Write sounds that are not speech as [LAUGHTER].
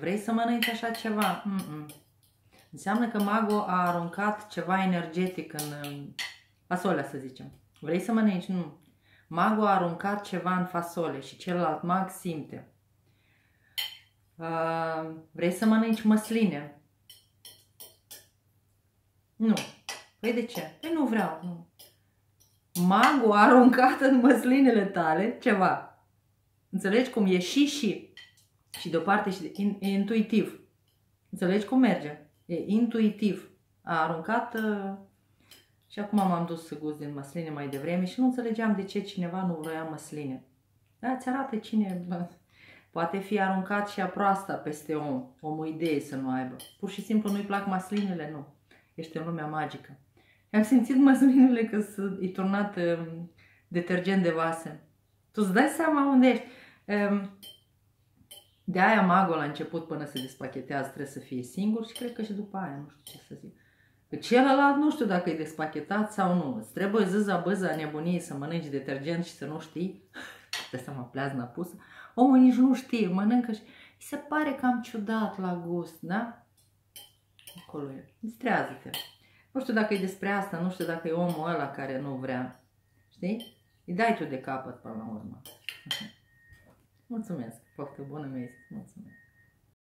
Vrei să mănânci așa ceva? Mm -mm. Înseamnă că magul a aruncat ceva energetic în fasolea, să zicem. Vrei să mănânci? Nu. Magul a aruncat ceva în fasole și celălalt mag simte. Uh, vrei să mănânci măsline? Nu. Păi de ce? Păi nu vreau. Nu. Magul a aruncat în măslinele tale ceva. Înțelegi cum e și și. Și de o parte și de, in, e intuitiv. Înțelegi cum merge? E intuitiv. A aruncat uh, și acum m-am dus să gust din măsline mai devreme și nu înțelegeam de ce cineva nu vrea măsline. Da, ți arată cine... Bă, poate fi aruncat și a proasta peste om. Omul idee să nu aibă. Pur și simplu nu-i plac măslinele, nu. Ești în lumea magică. Am simțit măslinele că sunt turnat um, detergent de vase. Tu îți dai seama unde ești. Um, de aia magul la început până se despachetează trebuie să fie singur și cred că și după aia, nu știu ce să zic. Că celălalt nu știu dacă e despachetat sau nu. Îți trebuie zâza băza nebuniei să mănânci detergent și să nu știi. [LAUGHS] De seama pleazna pusă. Omul nici nu știe, mănâncă și îi se pare cam ciudat la gust, da? Acolo e. Distrează-te. Nu știu dacă e despre asta, nu știu dacă e omul ăla care nu vrea. Știi? Îi dai tu de capăt până la urmă. [LAUGHS] Mulțumesc. Poftă bună, mi Mulțumesc.